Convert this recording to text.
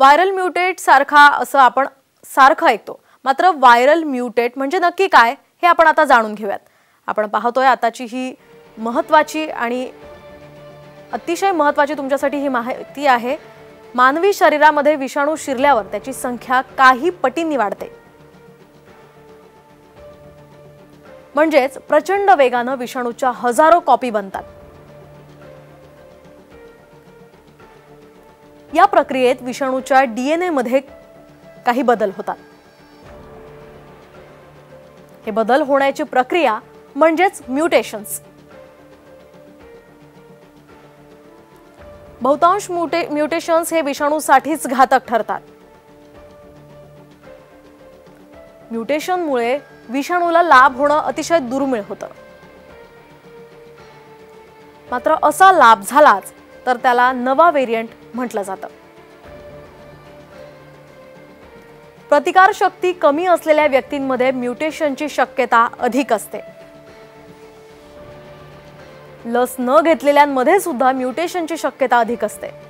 Viral mutate सारखा असं आपण सारखं ऐकतो. मात्र व्हायरल म्युटेट म्हणजे नक्की काय हे आपण आता जाणून घेऊयात. आपण पाहतोय आताची ही महत्वाची आणि अतिशय महत्वाची तुमच्यासाठी ही माहिती आहे. मानवी शरीरामध्ये विषाणू शिरल्यावर त्याची संख्या काही पटींनी वाढते. म्हणजेच प्रचंड वेगानं विषाणूच्या हजारो कॉपी बनतात. या प्रक्रियेत विषाणूच्या डीएनए मध्ये काही बदल होतात. हे बदल होण्याची प्रक्रिया म्हणजेच म्युटेशन्स. बहुतांश म्युटे म्युटेशन्स हे विषाणूसाठीच घातक ठरतात. म्युटेशनमुळे विषाणूला लाभ होणं अतिशय दुर्मिळ होतं. मात्र असा लाभ झालाच तर त्याला नवा व्हेरियंट म्हटलं जातं. प्रतिकारशक्ती कमी असलेल्या व्यक्तींमध्ये म्युटेशनची शक्यता अधिक असते. लस न घेतलेल्यांमध्ये सुद्धा म्युटेशनची शक्यता अधिक असते.